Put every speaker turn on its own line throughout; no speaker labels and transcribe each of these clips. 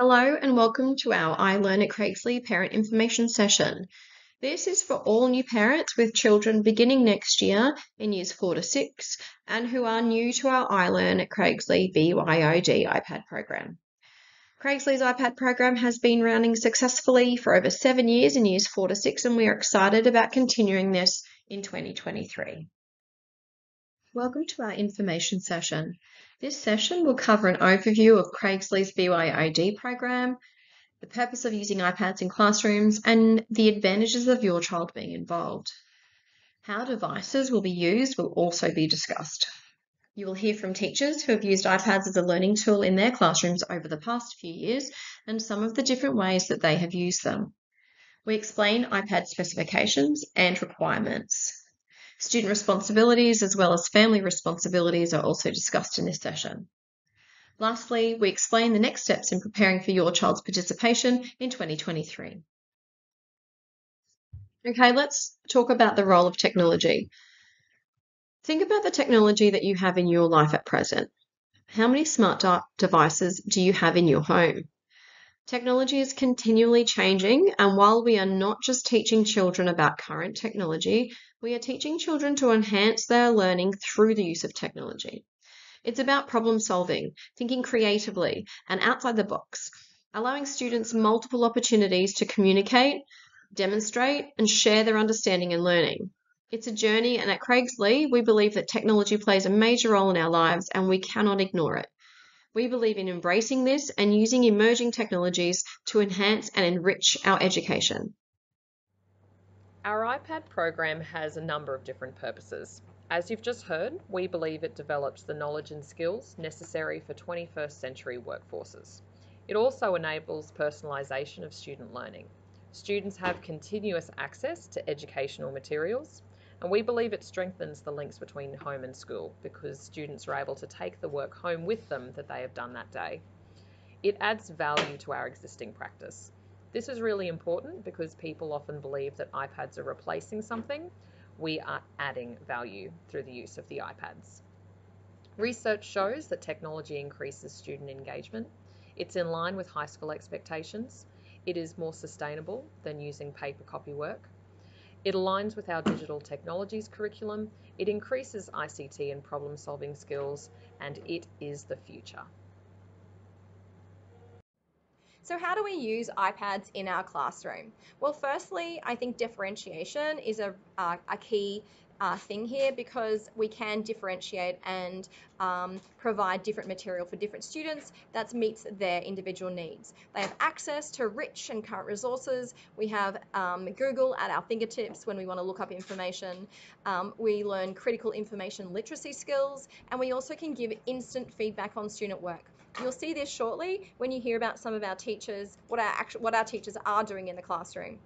Hello and welcome to our I Learn at Craigslea parent information session. This is for all new parents with children beginning next year in years 4 to 6 and who are new to our I Learn at Craigslea BYOD iPad program. Craigslea's iPad program has been running successfully for over seven years in years 4 to 6 and we are excited about continuing this in 2023. Welcome to our information session. This session will cover an overview of Craigslea's BYOD program, the purpose of using iPads in classrooms, and the advantages of your child being involved. How devices will be used will also be discussed. You will hear from teachers who have used iPads as a learning tool in their classrooms over the past few years and some of the different ways that they have used them. We explain iPad specifications and requirements. Student responsibilities as well as family responsibilities are also discussed in this session. Lastly, we explain the next steps in preparing for your child's participation in 2023. Okay, let's talk about the role of technology. Think about the technology that you have in your life at present. How many smart devices do you have in your home? Technology is continually changing, and while we are not just teaching children about current technology, we are teaching children to enhance their learning through the use of technology. It's about problem solving, thinking creatively and outside the box, allowing students multiple opportunities to communicate, demonstrate, and share their understanding and learning. It's a journey, and at Craigslea, we believe that technology plays a major role in our lives and we cannot ignore it. We believe in embracing this and using emerging technologies to enhance and enrich our education.
Our iPad program has a number of different purposes. As you've just heard, we believe it develops the knowledge and skills necessary for 21st century workforces. It also enables personalisation of student learning. Students have continuous access to educational materials, and we believe it strengthens the links between home and school because students are able to take the work home with them that they have done that day. It adds value to our existing practice. This is really important because people often believe that iPads are replacing something. We are adding value through the use of the iPads. Research shows that technology increases student engagement. It's in line with high school expectations. It is more sustainable than using paper copy work. It aligns with our digital technologies curriculum, it increases ICT and problem solving skills, and it is the future.
So how do we use iPads in our classroom? Well, firstly, I think differentiation is a, uh, a key uh, thing here because we can differentiate and um, provide different material for different students that meets their individual needs. They have access to rich and current resources. We have um, Google at our fingertips when we want to look up information. Um, we learn critical information literacy skills and we also can give instant feedback on student work. You'll see this shortly when you hear about some of our teachers, what our, what our teachers are doing in the classroom.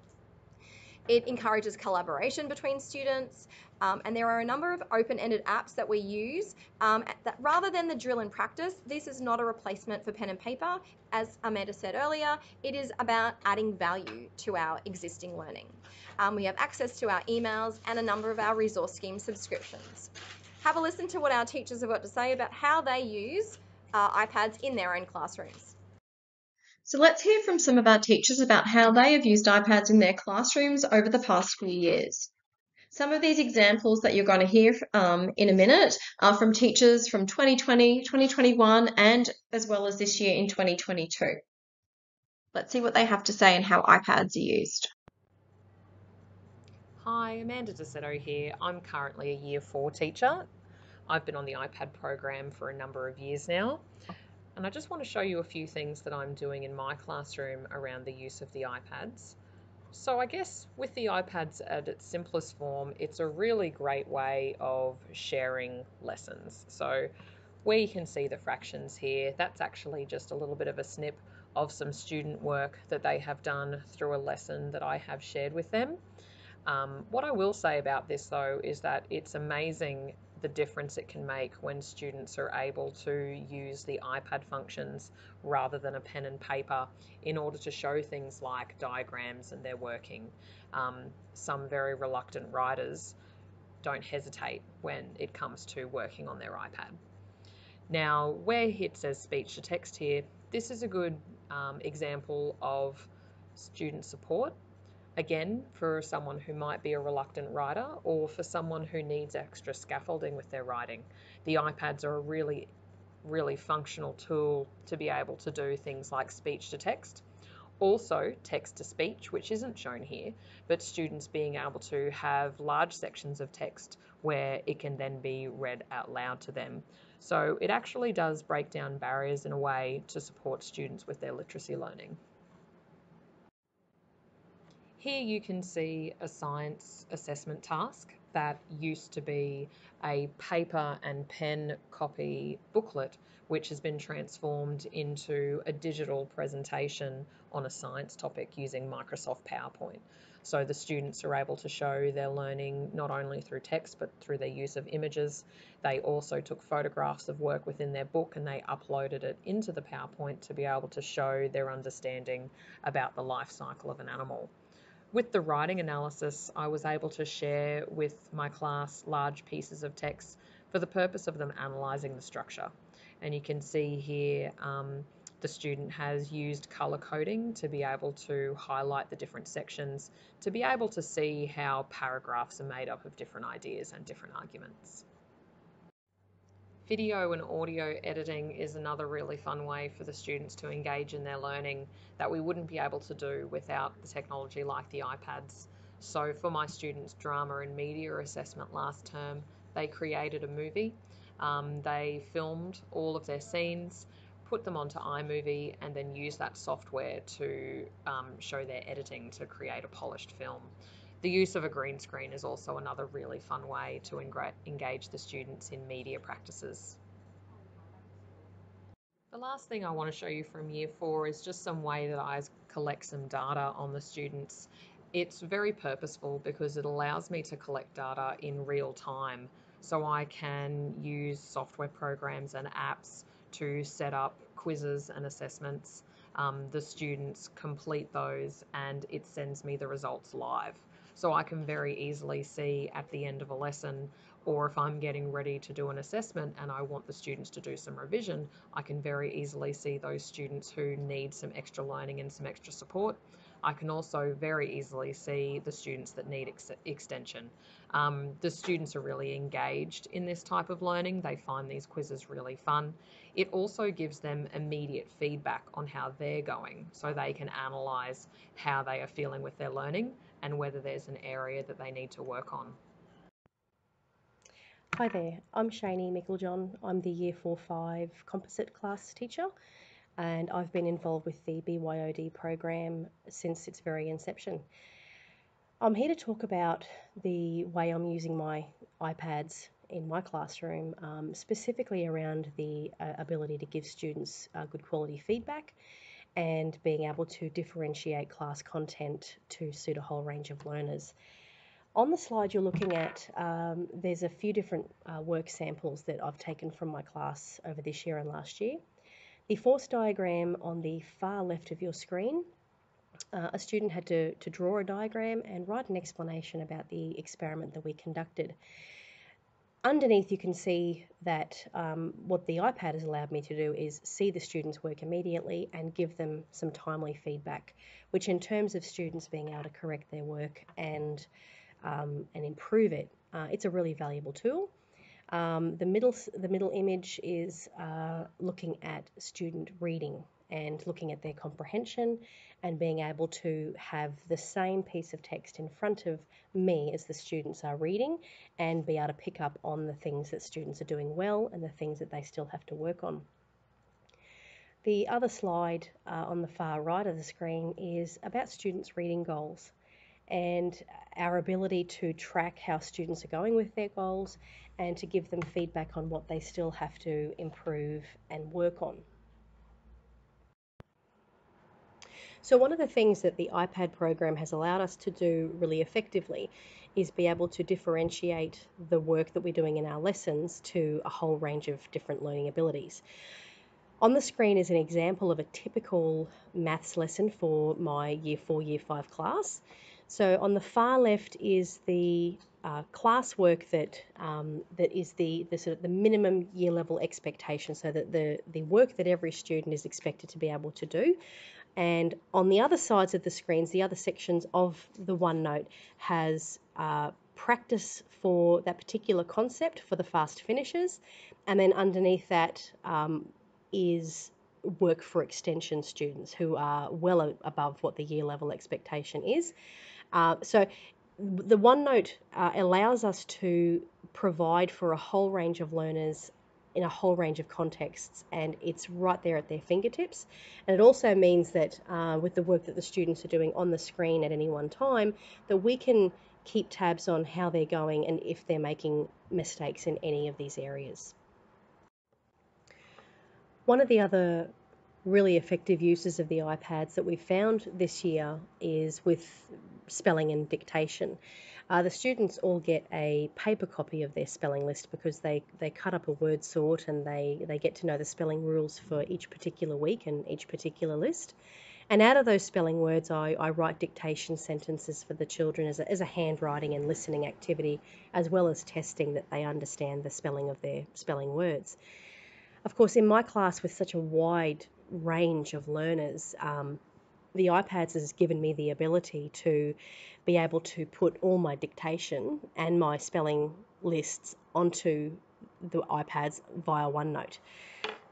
It encourages collaboration between students, um, and there are a number of open-ended apps that we use um, that rather than the drill and practice, this is not a replacement for pen and paper. As Amanda said earlier, it is about adding value to our existing learning. Um, we have access to our emails and a number of our resource scheme subscriptions. Have a listen to what our teachers have got to say about how they use uh, iPads in their own classrooms.
So let's hear from some of our teachers about how they have used iPads in their classrooms over the past few years. Some of these examples that you're going to hear um, in a minute are from teachers from 2020, 2021, and as well as this year in 2022. Let's see what they have to say and how iPads are used.
Hi, Amanda DeSetto here. I'm currently a year four teacher. I've been on the iPad program for a number of years now. And I just want to show you a few things that I'm doing in my classroom around the use of the iPads. So I guess with the iPads at its simplest form, it's a really great way of sharing lessons. So where you can see the fractions here, that's actually just a little bit of a snip of some student work that they have done through a lesson that I have shared with them. Um, what I will say about this though is that it's amazing the difference it can make when students are able to use the iPad functions rather than a pen and paper in order to show things like diagrams and their working. Um, some very reluctant writers don't hesitate when it comes to working on their iPad. Now, where it says speech to text here, this is a good um, example of student support. Again, for someone who might be a reluctant writer or for someone who needs extra scaffolding with their writing, the iPads are a really, really functional tool to be able to do things like speech to text. Also, text to speech, which isn't shown here, but students being able to have large sections of text where it can then be read out loud to them. So it actually does break down barriers in a way to support students with their literacy learning. Here you can see a science assessment task that used to be a paper and pen copy booklet, which has been transformed into a digital presentation on a science topic using Microsoft PowerPoint. So the students are able to show their learning not only through text but through their use of images. They also took photographs of work within their book and they uploaded it into the PowerPoint to be able to show their understanding about the life cycle of an animal. With the writing analysis, I was able to share with my class large pieces of text for the purpose of them analysing the structure. And you can see here um, the student has used colour coding to be able to highlight the different sections, to be able to see how paragraphs are made up of different ideas and different arguments. Video and audio editing is another really fun way for the students to engage in their learning that we wouldn't be able to do without the technology like the iPads. So for my students' drama and media assessment last term, they created a movie. Um, they filmed all of their scenes, put them onto iMovie, and then used that software to um, show their editing to create a polished film. The use of a green screen is also another really fun way to engage the students in media practices. The last thing I want to show you from year four is just some way that I collect some data on the students. It's very purposeful because it allows me to collect data in real time so I can use software programs and apps to set up quizzes and assessments. Um, the students complete those and it sends me the results live. So I can very easily see at the end of a lesson, or if I'm getting ready to do an assessment and I want the students to do some revision, I can very easily see those students who need some extra learning and some extra support. I can also very easily see the students that need ex extension. Um, the students are really engaged in this type of learning. They find these quizzes really fun. It also gives them immediate feedback on how they're going so they can analyse how they are feeling with their learning and whether there's an area that they need to work on.
Hi there, I'm Shani Micklejohn. I'm the Year 4-5 composite class teacher and I've been involved with the BYOD program since its very inception. I'm here to talk about the way I'm using my iPads in my classroom, um, specifically around the uh, ability to give students uh, good quality feedback and being able to differentiate class content to suit a whole range of learners. On the slide you're looking at, um, there's a few different uh, work samples that I've taken from my class over this year and last year. The force diagram on the far left of your screen, uh, a student had to, to draw a diagram and write an explanation about the experiment that we conducted. Underneath you can see that um, what the iPad has allowed me to do is see the students work immediately and give them some timely feedback, which in terms of students being able to correct their work and, um, and improve it, uh, it's a really valuable tool. Um, the, middle, the middle image is uh, looking at student reading and looking at their comprehension and being able to have the same piece of text in front of me as the students are reading and be able to pick up on the things that students are doing well and the things that they still have to work on. The other slide uh, on the far right of the screen is about students' reading goals and our ability to track how students are going with their goals and to give them feedback on what they still have to improve and work on. So one of the things that the iPad program has allowed us to do really effectively is be able to differentiate the work that we're doing in our lessons to a whole range of different learning abilities. On the screen is an example of a typical maths lesson for my year 4, year 5 class. So on the far left is the uh, classwork that um, that is the, the sort of the minimum year level expectation, so that the the work that every student is expected to be able to do. And on the other sides of the screens, the other sections of the OneNote has uh, practice for that particular concept for the fast finishers, and then underneath that um, is work for extension students who are well above what the year level expectation is. Uh, so the OneNote uh, allows us to provide for a whole range of learners in a whole range of contexts, and it's right there at their fingertips. And it also means that uh, with the work that the students are doing on the screen at any one time, that we can keep tabs on how they're going and if they're making mistakes in any of these areas. One of the other really effective uses of the iPads that we've found this year is with spelling and dictation. Uh, the students all get a paper copy of their spelling list because they, they cut up a word sort and they, they get to know the spelling rules for each particular week and each particular list. And out of those spelling words, I, I write dictation sentences for the children as a, as a handwriting and listening activity, as well as testing that they understand the spelling of their spelling words. Of course, in my class with such a wide range of learners, um, the iPads has given me the ability to be able to put all my dictation and my spelling lists onto the iPads via OneNote.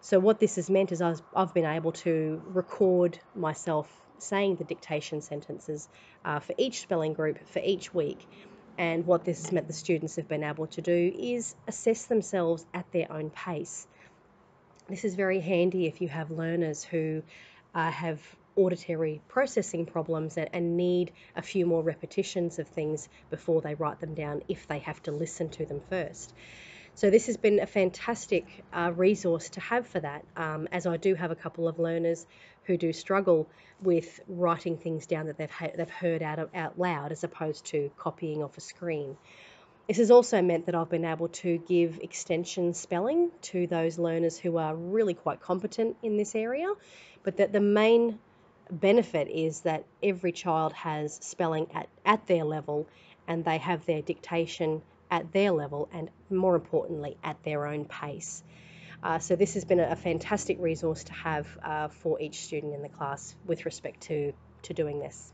So what this has meant is I've, been able to record myself saying the dictation sentences uh, for each spelling group for each week. And what this has meant the students have been able to do is assess themselves at their own pace. This is very handy if you have learners who uh, have auditory processing problems and, and, need a few more repetitions of things before they write them down if they have to listen to them first. So this has been a fantastic uh, resource to have for that, um, as I do have a couple of learners who do struggle with writing things down that they've, ha- they've heard out, of, out loud as opposed to copying off a screen. This has also meant that I've been able to give extension spelling to those learners who are really quite competent in this area, but that the main benefit is that every child has spelling at, at their level and they have their dictation at their level and more importantly at their own pace. Uh, so this has been a, fantastic resource to have uh, for each student in the class with respect to, to doing this.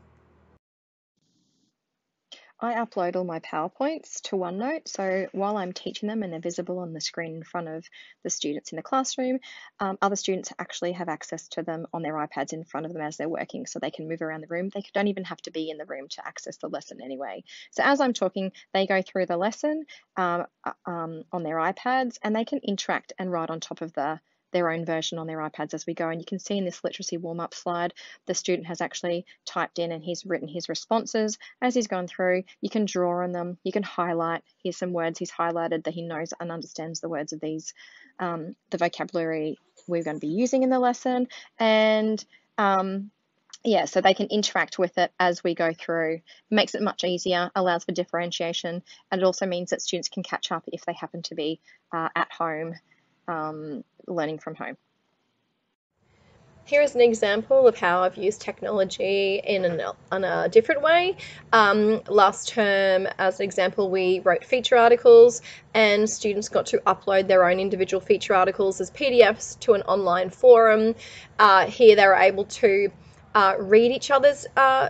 I upload all my PowerPoints to OneNote, so while I'm teaching them and they're visible on the screen in front of the students in the classroom, um, other students actually have access to them on their iPads in front of them as they're working, so they can move around the room. They don't even have to be in the room to access the lesson anyway. So as I'm talking, they go through the lesson um, uh, um, on their iPads and they can interact and write on top of the their own version on their iPads as we go. And you can see in this literacy warm up slide, the student has actually typed in and he's written his responses as he's gone through. You can draw on them, you can highlight. Here's some words he's highlighted that he knows and understands the words of these, um, the vocabulary we're going to be using in the lesson. And um, yeah, so they can interact with it as we go through. makes it much easier, allows for differentiation, and it also means that students can catch up if they happen to be uh, at home um, learning from home.
Here is an example of how I've used technology in, an, in a different way. Um, last term, as an example, we wrote feature articles and students got to upload their own individual feature articles as PDFs to an online forum. Uh, here they were able to uh, read each other's uh,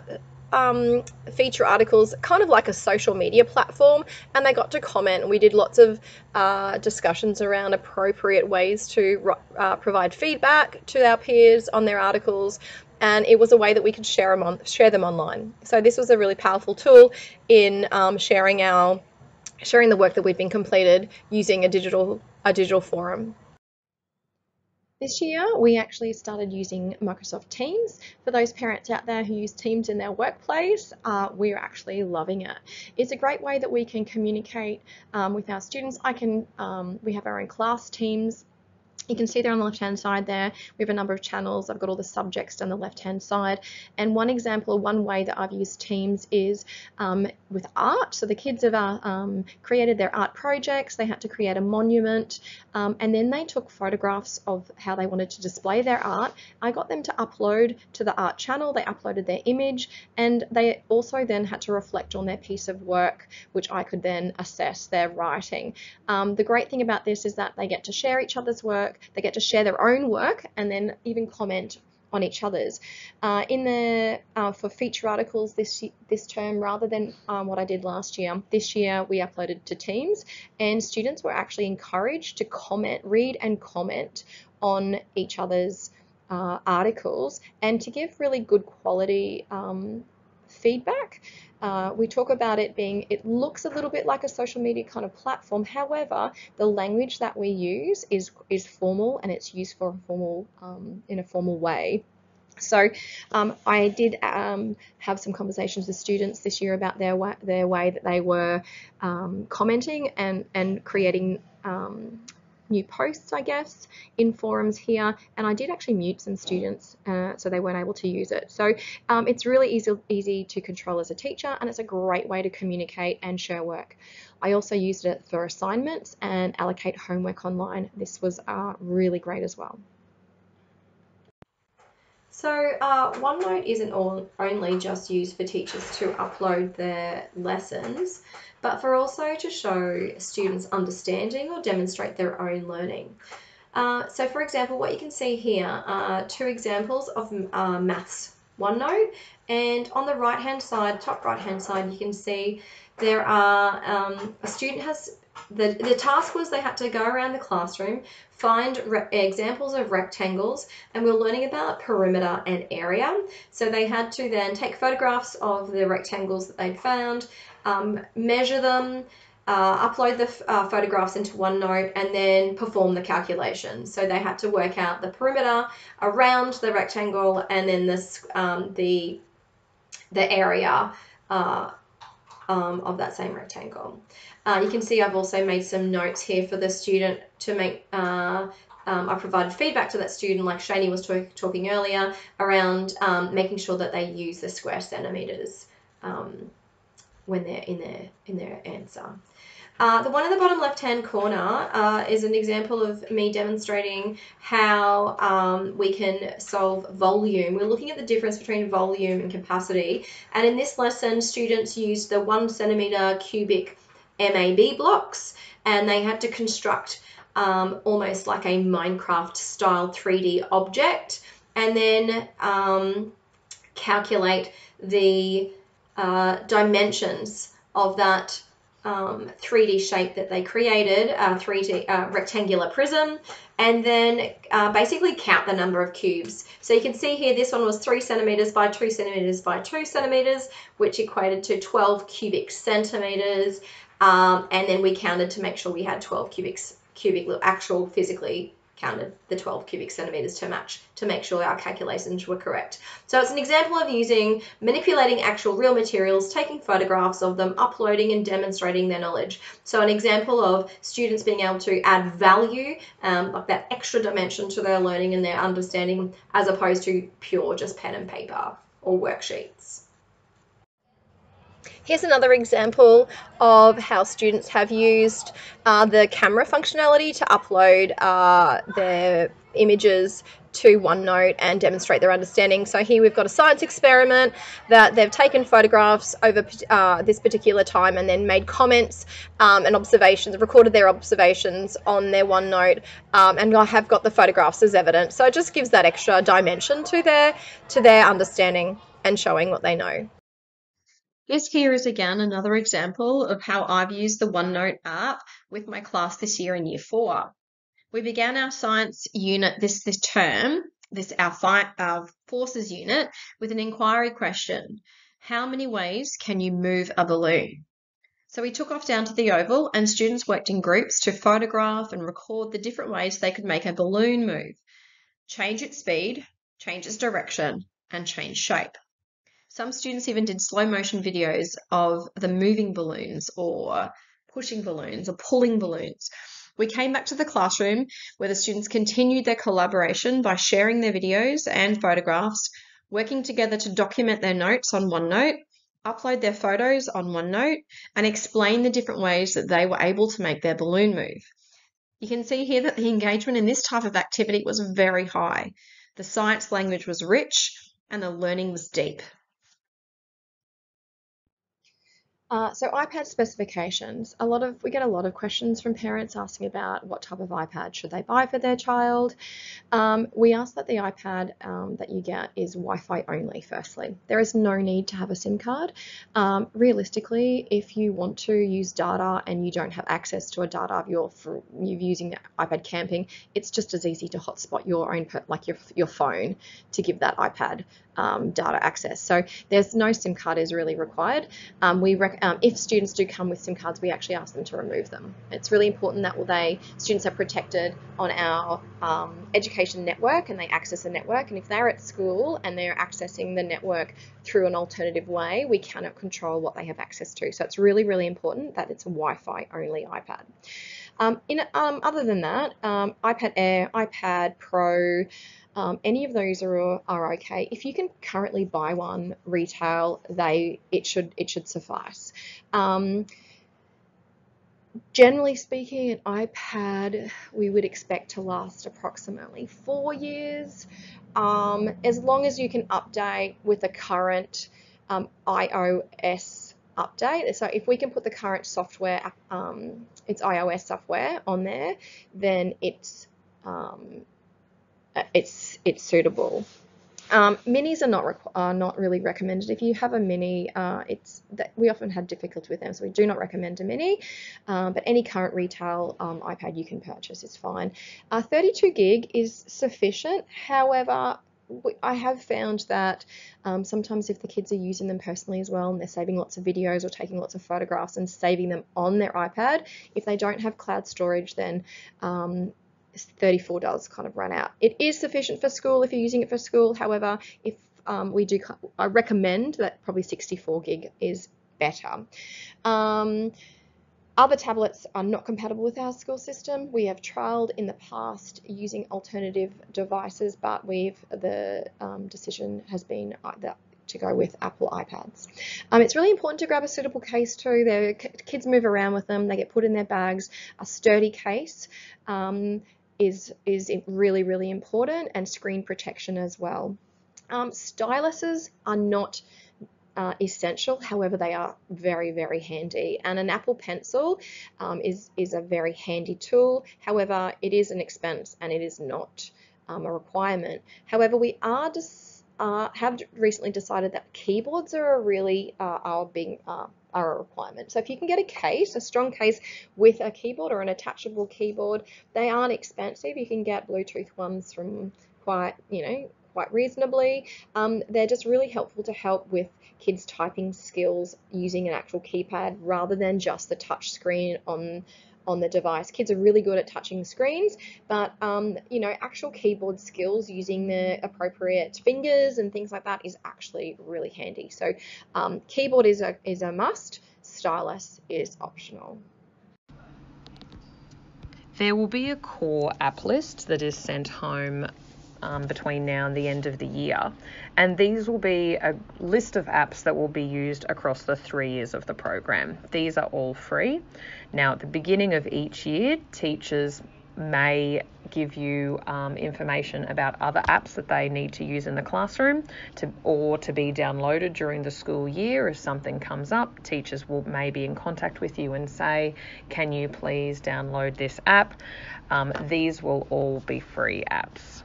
um, feature articles, kind of like a social media platform, and they got to comment. We did lots of uh, discussions around appropriate ways to uh, provide feedback to our peers on their articles, and it was a way that we could share them on share them online. So this was a really powerful tool in um, sharing our sharing the work that we'd been completed using a digital a digital forum.
This year, we actually started using Microsoft Teams. For those parents out there who use Teams in their workplace, uh, we're actually loving it. It's a great way that we can communicate um, with our students. I can, um, we have our own class teams
You can see there on the left hand side there, we have a number of channels. I've got all the subjects down the left hand side. And one example, one way that I've used Teams is um, with art. So the kids have uh, um, created their art projects. They had to create a monument um, and then they took photographs of how they wanted to display their art. I got them to upload to the art channel. They uploaded their image and they also then had to reflect on their piece of work, which I could then assess their writing. Um, the great thing about this is that they get to share each other's work they get to share their own work and then even comment on each other's. Uh, in the uh, for feature articles this this term, rather than um, what I did last year, this year we uploaded to Teams, and students were actually encouraged to comment, read and comment on each other's uh, articles, and to give really good quality um, feedback. Uh, we talk about it being, it looks a little bit like a social media kind of platform. However, the language that we use is is formal and it's used for a formal um, in a formal way. So um, I did um, have some conversations with students this year about their way, their way that they were um, commenting and and creating um, new posts, I guess, in forums here. And I did actually mute some students uh, so they weren't able to use it. So um, it's really easy, easy to control as a teacher and it's a great way to communicate and share work. I also used it for assignments and allocate homework online. This was uh, really great as well. So uh, OneNote isn't all, only just used for teachers to upload their lessons but for also to show students understanding or demonstrate their own learning. Uh, so for example, what you can see here are two examples of uh, maths OneNote and on the right hand side, top right hand side, you can see there are, um, a student has, the, the task was they had to go around the classroom, find examples of rectangles, and we are learning about perimeter and area. So they had to then take photographs of the rectangles that they'd found, um, measure them, uh, upload the uh, photographs into OneNote, and then perform the calculations. So they had to work out the perimeter around the rectangle and then this um, the the area uh, um, of that same rectangle. Uh, you can see I've also made some notes here for the student to make uh, um, I provided feedback to that student, like Shani was talk talking earlier, around um, making sure that they use the square centimeters um, when they're in their in their answer. Uh, the one in the bottom left hand corner uh, is an example of me demonstrating how um, we can solve volume. We're looking at the difference between volume and capacity. And in this lesson, students used the one centimeter cubic MAB blocks and they had to construct um, almost like a Minecraft style 3D object and then um, calculate the uh, dimensions of that um, 3D shape that they created, a 3D uh, rectangular prism, and then uh, basically count the number of cubes. So you can see here this one was 3 centimeters by 2 centimeters by 2 centimeters, which equated to 12 cubic centimeters. Um, and then we counted to make sure we had 12 cubic, cubic actual physically counted the 12 cubic centimeters to match to make sure our calculations were correct. So it's an example of using manipulating actual real materials, taking photographs of them, uploading and demonstrating their knowledge. So an example of students being able to add value, um, like that extra dimension to their learning and their understanding as opposed to pure just pen and paper or worksheets. Here's another example of how students have used uh, the camera functionality to upload uh, their images to OneNote and demonstrate their understanding. So here we've got a science experiment that they've taken photographs over uh, this particular time and then made comments um, and observations, recorded their observations on their OneNote, um, and I have got the photographs as evidence. So it just gives that extra dimension to their to their understanding and showing what they know.
This here is again another example of how I've used the OneNote app with my class this year in year four. We began our science unit this, this term, this our, fi- our forces unit, with an inquiry question. How many ways can you move a balloon? So we took off down to the oval and students worked in groups to photograph and record the different ways they could make a balloon move, change its speed, change its direction, and change shape. Some students even did slow motion videos of the moving balloons or pushing balloons or pulling balloons.
We came back to the classroom where the students continued their collaboration by sharing their videos and photographs, working together to document their notes on OneNote, upload their photos on OneNote, and explain the different ways that they were able to make their balloon move. You can see here that the engagement in this type of activity was very high. The science language was rich and the learning was deep. Uh, so iPad specifications. A lot of we get a lot of questions from parents asking about what type of iPad should they buy for their child. Um, we ask that the iPad um, that you get is Wi-Fi only. Firstly, there is no need to have a SIM card. Um, realistically, if you want to use data and you don't have access to a data, you're for, you're using the iPad camping. It's just as easy to hotspot your own like your your phone to give that iPad um, data access. So there's no SIM card is really required. Um, we um, if students do come with SIM cards, we actually ask them to remove them. It's really important that they students are protected on our um, education network and they access the network. And if they're at school and they're accessing the network through an alternative way, we cannot control what they have access to. So it's really, really important that it's a Wi-Fi only iPad. Um, in, um, other than that, um, iPad Air, iPad Pro, um, any of those are, are okay. If you can currently buy one retail, they it should it should suffice. Um, generally speaking, an iPad we would expect to last approximately four years, um, as long as you can update with the current um, iOS update. So if we can put the current software, um, it's iOS software on there, then it's um, it's it's suitable. Um, minis are not are not really recommended. If you have a mini, uh, it's that we often had difficulty with them, so we do not recommend a mini. Um, but any current retail um, iPad you can purchase is fine. Uh, 32 gig is sufficient. However, I have found that um, sometimes if the kids are using them personally as well and they're saving lots of videos or taking lots of photographs and saving them on their iPad, if they don't have cloud storage, then um, 34 does kind of run out. It is sufficient for school if you're using it for school. However, if um, we do, I recommend that probably 64 gig is better. Um, other tablets are not compatible with our school system. We have trialled in the past using alternative devices, but we've the um, decision has been that to go with Apple iPads. Um, it's really important to grab a suitable case too. Their kids move around with them; they get put in their bags. A sturdy case. Um, is, is really, really important and screen protection as well. Um, styluses are not uh, essential, however, they are very, very handy. And an Apple Pencil um, is, is a very handy tool. However, it is an expense and it is not um, a requirement. However, we are uh, have recently decided that keyboards are a really uh, are being uh, are a requirement. So if you can get a case, a strong case with a keyboard or an attachable keyboard, they aren't expensive. You can get Bluetooth ones from quite, you know, quite reasonably. Um, they're just really helpful to help with kids typing skills using an actual keypad rather than just the touch screen on on the device. Kids are really good at touching screens, but um, you know, actual keyboard skills using the appropriate fingers and things like that is actually really handy. So um, keyboard is a, is a must, stylus is optional.
There will be a core app list that is sent home um, between now and the end of the year. And these will be a list of apps that will be used across the three years of the program. These are all free. Now, at the beginning of each year, teachers may give you um, information about other apps that they need to use in the classroom to, or to be downloaded during the school year if something comes up teachers will may be in contact with you and say can you please download this app um, these will all be free apps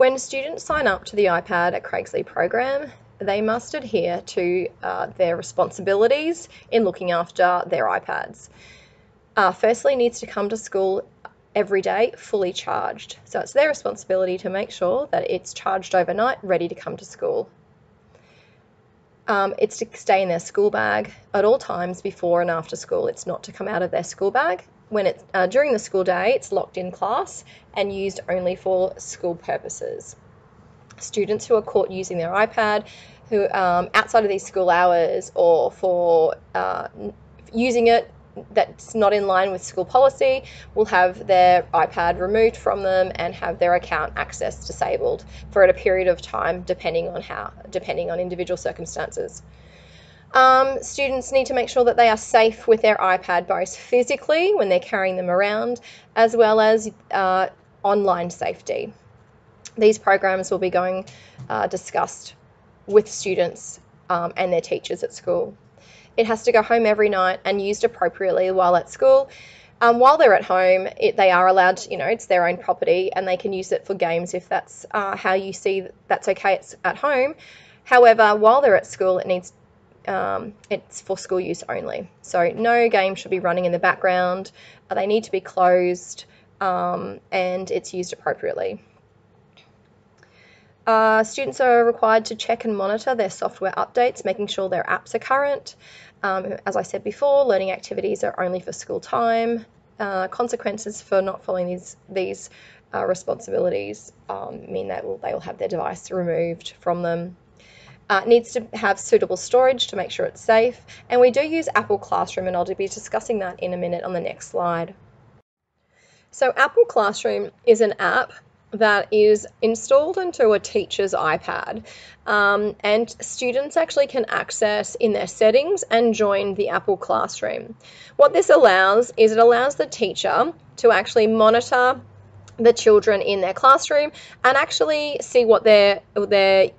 When students sign up to the iPad at Craigslea program, they must adhere to uh, their responsibilities in looking after their iPads. Uh, firstly, needs to come to school every day fully charged. So it's their responsibility to make sure that it's charged overnight, ready to come to school. Um, it's to stay in their school bag at all times before and after school. It's not to come out of their school bag when it's uh, during the school day, it's locked in class and used only for school purposes. Students who are caught using their iPad, who um, outside of these school hours or for uh, using it
that's not in line with school policy will have their iPad removed from them and have their account access disabled for a period of time, depending on how, depending on individual circumstances. Um, students need to make sure that they are safe with their iPad, both physically when they're carrying them around, as well as uh, online safety. These programs will be going uh, discussed with students um, and their teachers at school. It has to go home every night and used appropriately while at school. Um, while they're at home, it, they are allowed, to, you know, it's their own property and they can use it for games if that's uh, how you see that's okay at home. However, while they're at school, it needs um, it's for school use only. So no game should be running in the background. Uh, they need to be closed um, and it's used appropriately. Uh, students are required to check and monitor their software updates, making sure their apps are current. Um, as I said before, learning activities are only for school time. Uh, consequences for not following these these uh, responsibilities um, mean that they will have their device removed from them. Uh, needs to have suitable storage to make sure it's safe. And we do use Apple Classroom, and I'll be discussing that in a minute on the next slide. So, Apple Classroom is an app that is installed into a teacher's iPad, um, and students actually can access in their settings and join the Apple Classroom. What this allows is it allows the teacher to actually monitor the children in their classroom and actually see what they're, they're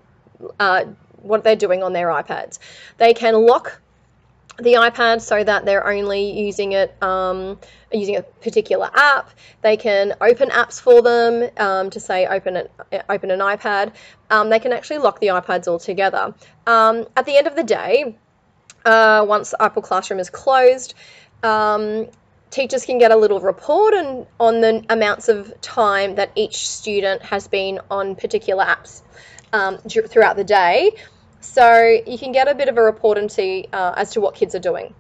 uh, what they're doing on their iPads. They can lock the iPad so that they're only using it um, using a particular app. They can open apps for them um, to say open an open an iPad. Um, they can actually lock the iPads altogether. Um, at the end of the day, uh, once Apple Classroom is closed, um, teachers can get a little report on, on the amounts of time that each student has been on particular apps um, throughout the day. So you can get a bit of a report and see uh, as to what kids are doing.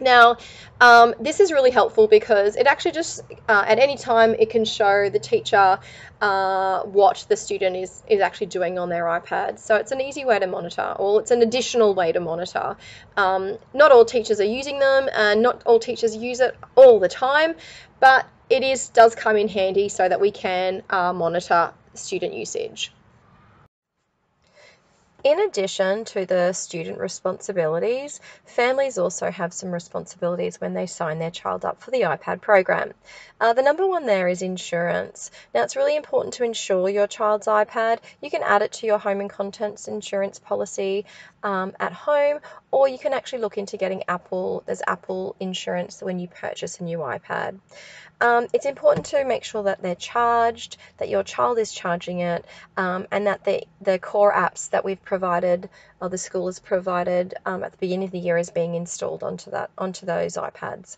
Now, um, this is really helpful because it actually just, uh, at any time, it can show the teacher uh, what the student is, is actually doing on their iPad. So it's an easy way to monitor, or it's an additional way to monitor. Um, not all teachers are using them, and not all teachers use it all the time, but it is does come in handy so that we can uh, monitor student usage. In addition to the student responsibilities, families also have some responsibilities when they sign their child up for the iPad program. Uh, the number one there is insurance. Now, it's really important to insure your child's iPad. You can add it to your home and contents insurance policy um, at home, or you can actually look into getting Apple. There's Apple insurance when you purchase a new iPad. Um, it's important to make sure that they're charged, that your child is charging it, um, and that the, the core apps that we've provided or the school has provided um, at the beginning of the year is being installed onto that onto those iPads.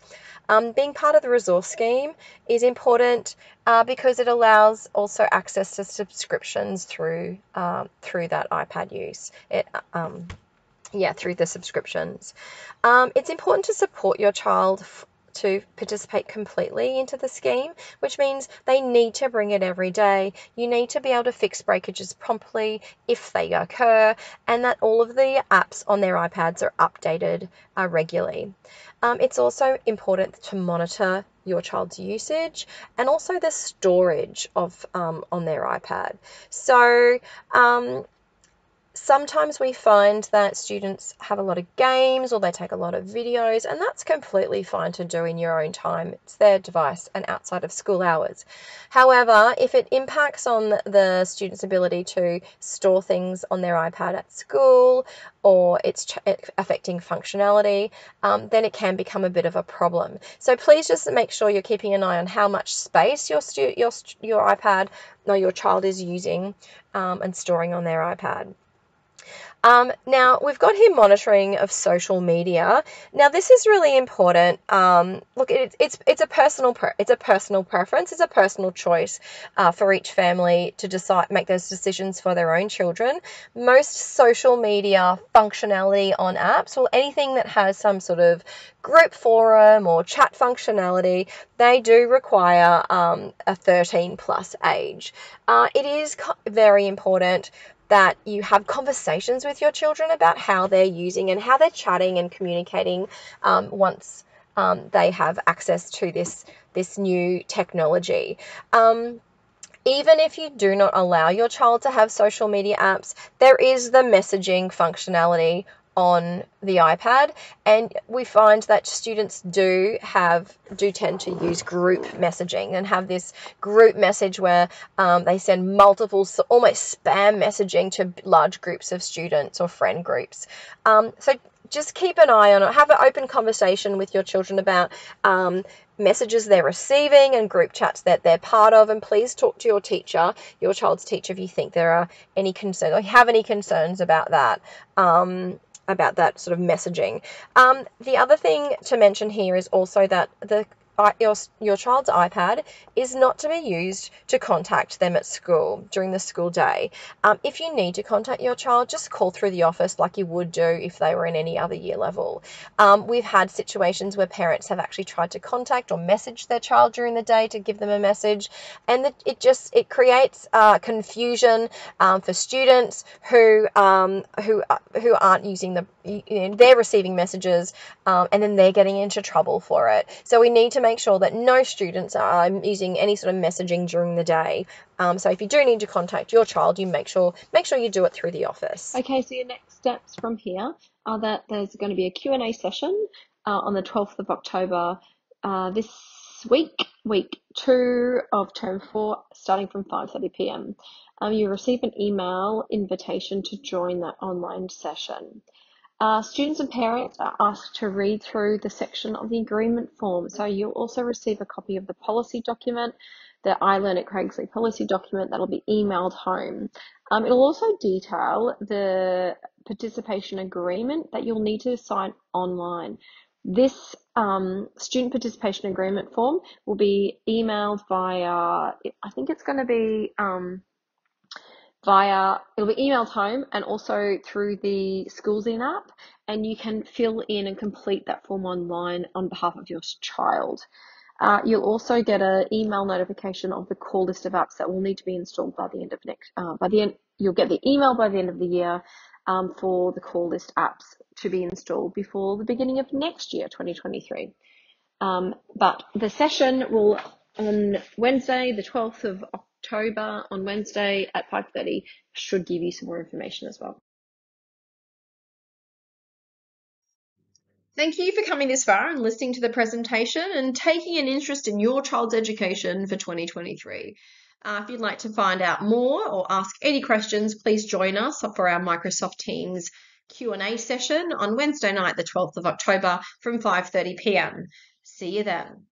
Um, being part of the resource scheme is important uh, because it allows also access to subscriptions through uh, through that iPad use. It um, yeah, through the subscriptions. Um, it's important to support your child to participate completely into the scheme, which means they need to bring it every day. You need to be able to fix breakages promptly if they occur, and that all of the apps on their iPads are updated uh, regularly. Um, it's also important to monitor your child's usage and also the storage of um, on their iPad. So um, sometimes we find that students have a lot of games or they take a lot of videos, and that's completely fine to do in your own time. It's their device and outside of school hours. However, if it impacts on the student's ability to store things on their iPad at school or it's affecting functionality, um, then it can become a bit of a problem. So please just make sure you're keeping an eye on how much space your your your iPad or your child is using um, and storing on their iPad. Um, now we've got here monitoring of social media. Now this is really important. Um, look, it, it's it's a personal it's a personal preference. It's a personal choice uh, for each family to decide make those decisions for their own children. Most social media functionality on apps or anything that has some sort of group forum or chat functionality, they do require um, a 13 plus age. Uh, it is very important that you have conversations with your children about how they're using and how they're chatting and communicating um, once um, they have access to this this new technology. Um, even if you do not allow your child to have social media apps, there is the messaging functionality on the iPad and we find that students do have do tend to use group messaging and have this group message where um, they send multiple almost spam messaging to large groups of students or friend groups. Um, so just keep an eye on it. Have an open conversation with your children about um, messages they're receiving and group chats that they're part of and please talk to your teacher your child's teacher if you think there are any concerns or have any concerns about that. Um, about that sort of messaging. Um, the other thing to mention here is also that the your, your child's iPad is not to be used to contact them at school during the school day. Um, if you need to contact your child, just call through the office like you would do if they were in any other year level. Um, we've had situations where parents have actually tried to contact or message their child during the day to give them a message, and it just it creates uh, confusion um, for students who um, who uh, who aren't using the you know, they're receiving messages um, and then they're getting into trouble for it. So we need to make sure that no students are using any sort of messaging during the day. Um, so if you do need to contact your child, you make sure make sure you do it through the office.
Okay, so your next steps from here are that there's going to be a Q&A session uh, on the 12th of October uh, this week, week two of term four, starting from 5:30 p.m. Um, you receive an email invitation to join that online session. Uh, students and parents are asked to read through the section of the agreement form. So you'll also receive a copy of the policy document, the I Learn at Craigslea policy document that'll be emailed home. Um, it'll also detail the participation agreement that you'll need to sign online. This um, student participation agreement form will be emailed via, I think it's going to be um, via it'll be emailed home and also through the Schoolzine app and you can fill in and complete that form online on behalf of your child. Uh, you'll also get an email notification of the core list of apps that will need to be installed by the end of next uh, by the end you'll get the email by the end of the year um, for the core list apps to be installed before the beginning of next year 2023 um, but the session will on Wednesday the 12th of October October on Wednesday at 5.30 should give you some more information as well. Thank you for coming this far and listening to the presentation and taking an interest in your child's education for 2023. Uh, if you'd like to find out more or ask any questions, please join us for our Microsoft Teams Q&A session on Wednesday night, the 12th of October from 5.30 p.m. See you then.